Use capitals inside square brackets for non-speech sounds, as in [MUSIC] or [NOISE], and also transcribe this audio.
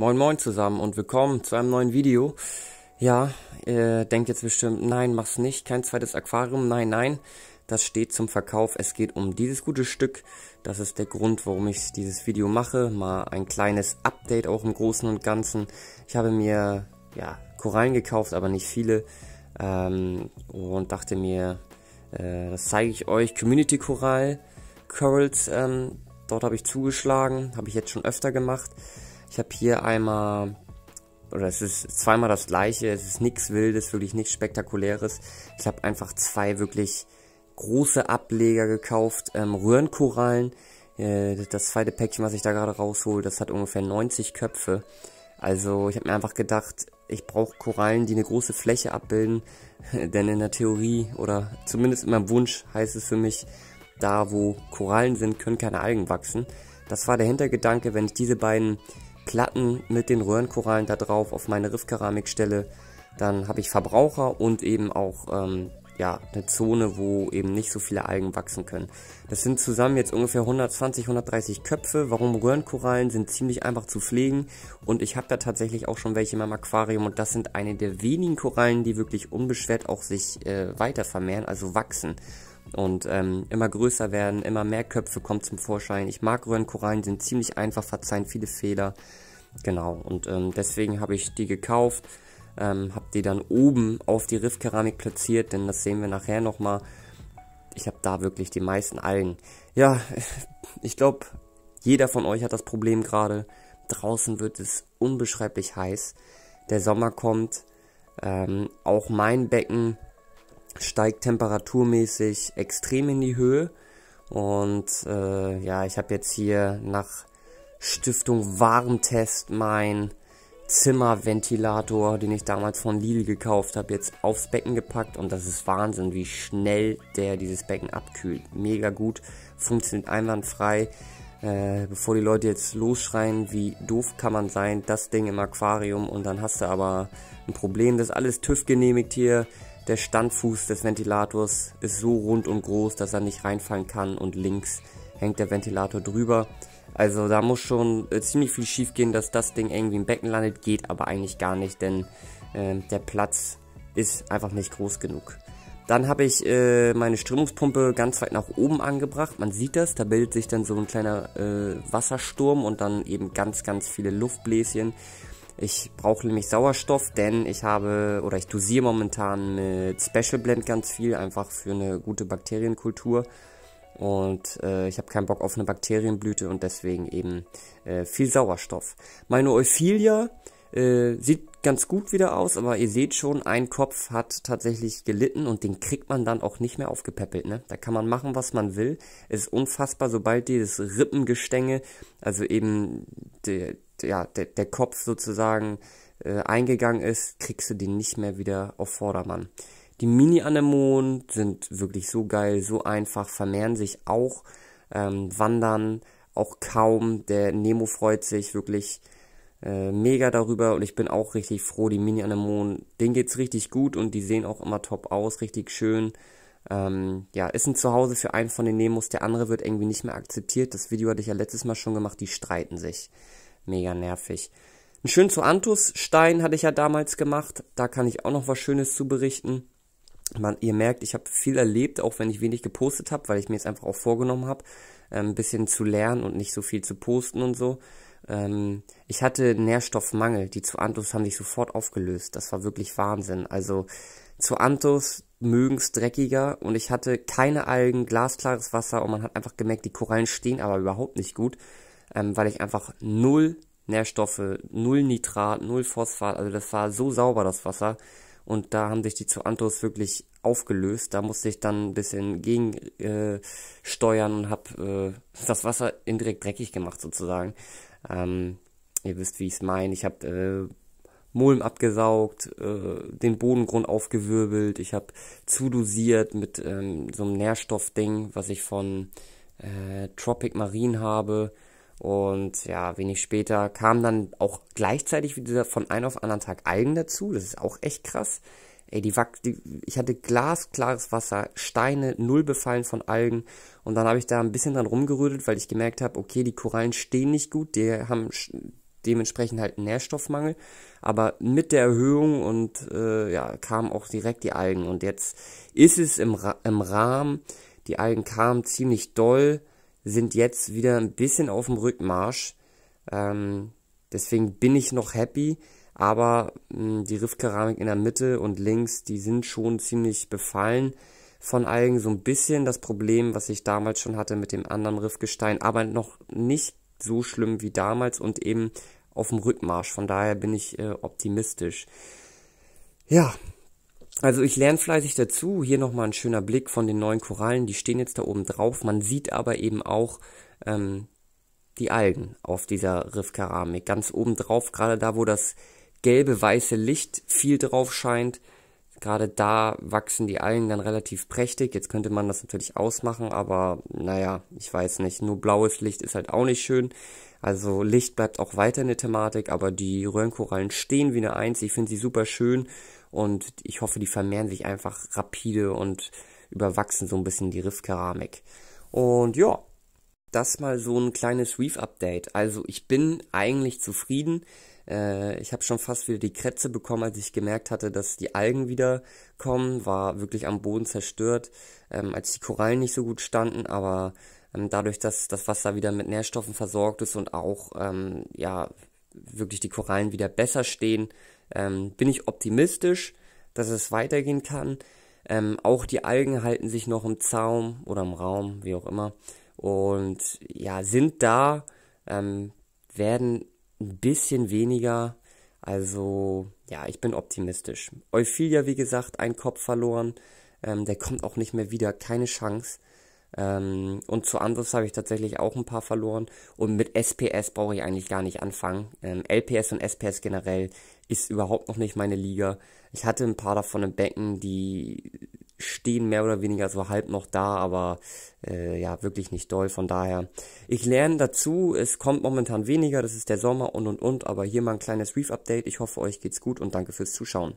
Moin Moin zusammen und willkommen zu einem neuen Video. Ja, ihr denkt jetzt bestimmt, nein, mach's nicht, kein zweites Aquarium, nein, nein. Das steht zum Verkauf, es geht um dieses gute Stück. Das ist der Grund, warum ich dieses Video mache. Mal ein kleines Update auch im Großen und Ganzen. Ich habe mir, ja, Korallen gekauft, aber nicht viele. Ähm, und dachte mir, äh, das zeige ich euch. Community Coral, Corals, ähm, dort habe ich zugeschlagen, habe ich jetzt schon öfter gemacht. Ich habe hier einmal, oder es ist zweimal das gleiche, es ist nichts Wildes, wirklich nichts Spektakuläres. Ich habe einfach zwei wirklich große Ableger gekauft, ähm, Röhrenkorallen. Äh, das zweite Päckchen, was ich da gerade raushole, das hat ungefähr 90 Köpfe. Also ich habe mir einfach gedacht, ich brauche Korallen, die eine große Fläche abbilden, [LAUGHS] denn in der Theorie oder zumindest in meinem Wunsch heißt es für mich, da wo Korallen sind, können keine Algen wachsen. Das war der Hintergedanke, wenn ich diese beiden Platten mit den Röhrenkorallen da drauf auf meine Riffkeramik stelle, dann habe ich Verbraucher und eben auch ähm, ja, eine Zone, wo eben nicht so viele Algen wachsen können. Das sind zusammen jetzt ungefähr 120, 130 Köpfe. Warum Röhrenkorallen sind ziemlich einfach zu pflegen und ich habe da tatsächlich auch schon welche in meinem Aquarium und das sind eine der wenigen Korallen, die wirklich unbeschwert auch sich äh, weiter vermehren, also wachsen und ähm, immer größer werden, immer mehr Köpfe kommen zum Vorschein. Ich mag Röhrenkorallen, sind ziemlich einfach, verzeihen viele Fehler. Genau, und ähm, deswegen habe ich die gekauft, ähm, habe die dann oben auf die Riffkeramik platziert, denn das sehen wir nachher nochmal. Ich habe da wirklich die meisten Algen. Ja, [LAUGHS] ich glaube, jeder von euch hat das Problem gerade. Draußen wird es unbeschreiblich heiß. Der Sommer kommt. Ähm, auch mein Becken steigt temperaturmäßig extrem in die Höhe. Und äh, ja, ich habe jetzt hier nach Stiftung Warentest mein Zimmerventilator, den ich damals von Lidl gekauft habe, jetzt aufs Becken gepackt und das ist Wahnsinn, wie schnell der dieses Becken abkühlt. Mega gut, funktioniert einwandfrei. Äh, bevor die Leute jetzt losschreien, wie doof kann man sein, das Ding im Aquarium und dann hast du aber ein Problem. Das ist alles TÜV genehmigt hier. Der Standfuß des Ventilators ist so rund und groß, dass er nicht reinfallen kann und links hängt der Ventilator drüber. Also da muss schon äh, ziemlich viel schief gehen, dass das Ding irgendwie im Becken landet, geht aber eigentlich gar nicht, denn äh, der Platz ist einfach nicht groß genug. Dann habe ich äh, meine Strömungspumpe ganz weit nach oben angebracht. Man sieht das, da bildet sich dann so ein kleiner äh, Wassersturm und dann eben ganz, ganz viele Luftbläschen. Ich brauche nämlich Sauerstoff, denn ich habe oder ich dosiere momentan mit Special Blend ganz viel, einfach für eine gute Bakterienkultur. Und äh, ich habe keinen Bock auf eine Bakterienblüte und deswegen eben äh, viel Sauerstoff. Meine Euphilia äh, sieht ganz gut wieder aus, aber ihr seht schon, ein Kopf hat tatsächlich gelitten und den kriegt man dann auch nicht mehr aufgepäppelt. Ne? Da kann man machen, was man will. Es ist unfassbar, sobald dieses Rippengestänge, also eben der, ja, der, der Kopf sozusagen äh, eingegangen ist, kriegst du den nicht mehr wieder auf Vordermann. Die Mini-Anemonen sind wirklich so geil, so einfach, vermehren sich auch, ähm, wandern auch kaum. Der Nemo freut sich wirklich äh, mega darüber und ich bin auch richtig froh. Die Mini-Anemonen, denen geht's richtig gut und die sehen auch immer top aus, richtig schön. Ähm, ja, ist ein Zuhause für einen von den Nemos, der andere wird irgendwie nicht mehr akzeptiert. Das Video hatte ich ja letztes Mal schon gemacht, die streiten sich. Mega nervig. Ein schönen Zoanthus-Stein hatte ich ja damals gemacht. Da kann ich auch noch was Schönes zu berichten man, ihr merkt, ich habe viel erlebt, auch wenn ich wenig gepostet habe, weil ich mir jetzt einfach auch vorgenommen habe, ähm, ein bisschen zu lernen und nicht so viel zu posten und so. Ähm, ich hatte Nährstoffmangel. Die Zoanthus haben sich sofort aufgelöst. Das war wirklich Wahnsinn. Also Zoanthus mögen's dreckiger und ich hatte keine Algen, glasklares Wasser und man hat einfach gemerkt, die Korallen stehen aber überhaupt nicht gut, ähm, weil ich einfach null Nährstoffe, null Nitrat, null Phosphat, also das war so sauber, das Wasser. Und da haben sich die Zoanthos wirklich aufgelöst. Da musste ich dann ein bisschen gegensteuern äh, und habe äh, das Wasser indirekt dreckig gemacht sozusagen. Ähm, ihr wisst, wie ich es meine. Ich habe äh, Mulm abgesaugt, äh, den Bodengrund aufgewirbelt. Ich habe zudosiert mit ähm, so einem Nährstoffding, was ich von äh, Tropic Marine habe. Und ja, wenig später kam dann auch gleichzeitig wieder von einem auf anderen Tag Algen dazu. Das ist auch echt krass. Ey, die, die ich hatte glasklares Wasser, Steine, null befallen von Algen. Und dann habe ich da ein bisschen dran rumgerüttelt, weil ich gemerkt habe, okay, die Korallen stehen nicht gut. Die haben dementsprechend halt Nährstoffmangel. Aber mit der Erhöhung und äh, ja, kamen auch direkt die Algen. Und jetzt ist es im, Ra im Rahmen, die Algen kamen ziemlich doll, sind jetzt wieder ein bisschen auf dem Rückmarsch. Ähm, deswegen bin ich noch happy. Aber mh, hm, die Riffkeramik in der Mitte und links, die sind schon ziemlich befallen von Algen. So ein bisschen das Problem, was ich damals schon hatte mit dem anderen Riffgestein, aber noch nicht so schlimm wie damals und eben auf dem Rückmarsch. Von daher bin ich äh, optimistisch. Ja, also ich lerne fleißig dazu. Hier nochmal ein schöner Blick von den neuen Korallen. Die stehen jetzt da oben drauf. Man sieht aber eben auch ähm, die Algen auf dieser Riffkeramik. Ganz oben drauf, gerade da, wo das gelbe, weiße Licht viel drauf scheint. Gerade da wachsen die Algen dann relativ prächtig. Jetzt könnte man das natürlich ausmachen, aber naja, ich weiß nicht. Nur blaues Licht ist halt auch nicht schön. Also Licht bleibt auch weiter in der Thematik, aber die Röhrenkorallen stehen wie eine Eins. Ich finde sie super schön und ich hoffe, die vermehren sich einfach rapide und überwachsen so ein bisschen die Riffkeramik. Und ja, das mal so ein kleines Reef-Update. Also ich bin eigentlich zufrieden. Äh, ich habe schon fast wieder die Krätze bekommen, als ich gemerkt hatte, dass die Algen wieder kommen. War wirklich am Boden zerstört, ähm, als die Korallen nicht so gut standen. Aber ähm, dadurch, dass das Wasser wieder mit Nährstoffen versorgt ist und auch ähm, ja wirklich die Korallen wieder besser stehen, ähm, bin ich optimistisch, dass es weitergehen kann. Ähm, auch die Algen halten sich noch im Zaum oder im Raum, wie auch immer. Und ja, sind da, ähm, werden ein bisschen weniger. Also ja, ich bin optimistisch. Euphilia, wie gesagt, ein Kopf verloren. Ähm, der kommt auch nicht mehr wieder, keine Chance. Ähm, und zu anderes habe ich tatsächlich auch ein paar verloren. Und mit SPS brauche ich eigentlich gar nicht anfangen. Ähm, LPS und SPS generell ist überhaupt noch nicht meine Liga. Ich hatte ein paar davon im Becken, die stehen mehr oder weniger so halb noch da, aber äh, ja, wirklich nicht doll. Von daher, ich lerne dazu. Es kommt momentan weniger, das ist der Sommer und und und, aber hier mal ein kleines Reef-Update. Ich hoffe, euch geht's gut und danke fürs Zuschauen.